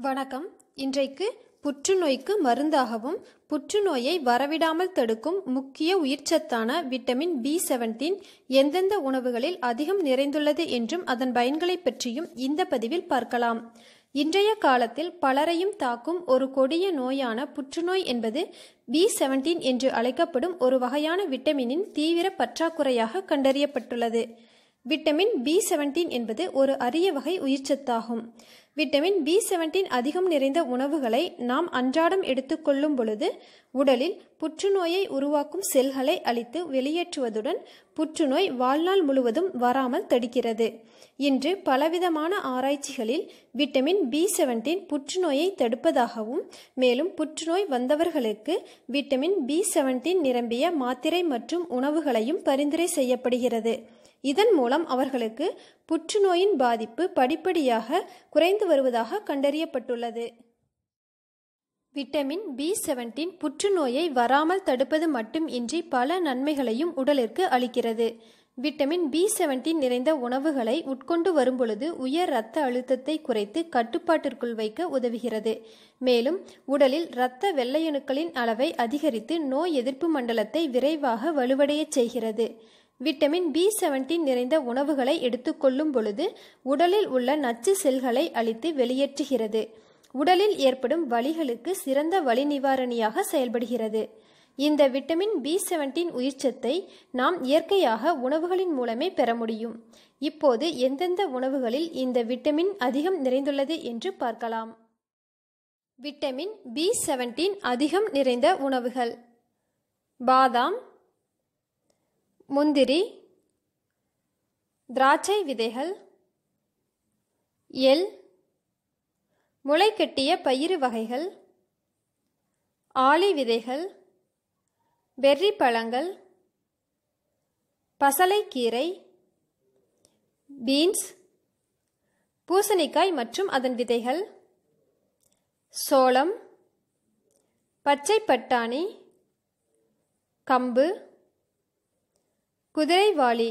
வணக்கம். இன்றைக்கு புற்றுநோய்க்கு மருந்தாகவும் புற்றுநோயை வரவிடாமல் தடுக்கும் முக்கிய உயிர்ச்சத்தான விட்டமின் பி செவன்டீன் எந்தெந்த உணவுகளில் அதிகம் நிறைந்துள்ளது என்றும் அதன் பயன்களைப் பற்றியும் இந்த பதிவில் பார்க்கலாம். இன்றைய காலத்தில் பலரையும் தாக்கும் ஒரு கொடிய நோயான புற்றுநோய் என்பது பி செவன்டீன் என்று அழைக்கப்படும் ஒரு வகையான விட்டமினின் தீவிர பற்றாக்குறையாக கண்டறியப்பட்டுள்ளது. விட்டமின் பி செவன்டீன் என்பது ஒரு அரிய வகை உயிர்ச்சத்தாகும். விட்டமின் பி செவன்டீன் அதிகம் நிறைந்த உணவுகளை நாம் அன்றாடம் எடுத்துக்கொள்ளும் பொழுது உடலில் புற்றுநோயை உருவாக்கும் செல்களை அழித்து வெளியேற்றுவதுடன் புற்றுநோய் வாழ்நாள் முழுவதும் வராமல் தடுக்கிறது. இன்று பலவிதமான ஆராய்ச்சிகளில் விட்டமின் பி செவன்டீன் புற்றுநோயை தடுப்பதாகவும் மேலும் புற்றுநோய் வந்தவர்களுக்கு விட்டமின் பி செவன்டீன் நிரம்பிய மாத்திரை மற்றும் உணவுகளையும் பரிந்துரை செய்யப்படுகிறது. இதன் மூலம் அவர்களுக்கு புற்றுநோயின் பாதிப்பு படிப்படியாக குறைந்து வருவதாக கண்டறியப்பட்டுள்ளது. விட்டமின் பி செவன்டீன் புற்றுநோயை வராமல் தடுப்பது மட்டும் இன்றி பல நன்மைகளையும் உடலிற்கு அளிக்கிறது. விட்டமின் பி செவன்டீன் நிறைந்த உணவுகளை உட்கொண்டு வரும்பொழுது உயர் இரத்த அழுத்தத்தை குறைத்து கட்டுப்பாட்டிற்குள் வைக்க உதவுகிறது. மேலும் உடலில் இரத்த வெள்ளையணுக்களின் அளவை அதிகரித்து நோய் எதிர்ப்பு மண்டலத்தை விரைவாக வலுவடையச் செய்கிறது. விட்டமின் பி செவன்டீன் நிறைந்த உணவுகளை எடுத்துக்கொள்ளும் பொழுது உடலில் உள்ள நச்சு செல்களை அழித்து வெளியேற்றுகிறது. உடலில் ஏற்படும் வலிகளுக்கு சிறந்த வலி நிவாரணியாக செயல்படுகிறது. இந்த விட்டமின் பி செவன்டீன் உயிர்ச்சத்தை நாம் இயற்கையாக உணவுகளின் மூலமே பெற முடியும். இப்போது எந்தெந்த உணவுகளில் இந்த விட்டமின் அதிகம் நிறைந்துள்ளது என்று பார்க்கலாம். விட்டமின் பி செவன்டீன் அதிகம் நிறைந்த உணவுகள். பாதாம் முந்திரி திராட்சை விதைகள் எல் முளைக்கட்டிய பயிறு வகைகள் ஆளி விதைகள் பெர்ரி பழங்கள் பசலைக்கீரை பீன்ஸ் பூசணிக்காய் மற்றும் அதன் விதைகள் சோளம் பச்சை பட்டாணி கம்பு குதிரைவாளி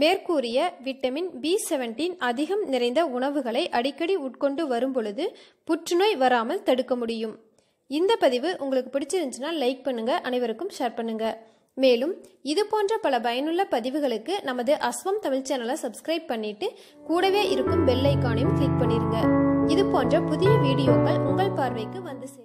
மேற்கூறிய விட்டமின் பி செவன்டீன் அதிகம் நிறைந்த உணவுகளை அடிக்கடி உட்கொண்டு வரும்பொழுது புற்றுநோய் வராமல் தடுக்க முடியும். இந்த பதிவு உங்களுக்கு பிடிச்சிருந்துச்சுன்னா லைக் பண்ணுங்க அனைவருக்கும் ஷேர் பண்ணுங்க. மேலும் இது போன்ற பல பயனுள்ள பதிவுகளுக்கு நமது அஸ்வம் தமிழ் சேனலை சப்ஸ்கிரைப் பண்ணிட்டு கூடவே இருக்கும் பெல் ஐக்கானையும் கிளிக் பண்ணிருங்க. இது போன்ற புதிய வீடியோக்கள் உங்கள் பார்வைக்கு வந்து சேரும்.